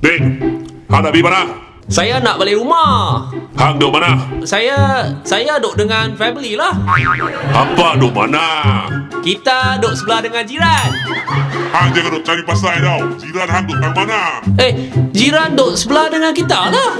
Dek, hang nak pergi mana? Saya nak balik rumah. Hang duduk mana? Saya, saya duduk dengan family lah. Apa duduk mana? Kita duduk sebelah dengan jiran. Hang jangan duduk cari pasal tau. Jiran hang duduk mana? Eh, jiran duduk sebelah dengan kita lah.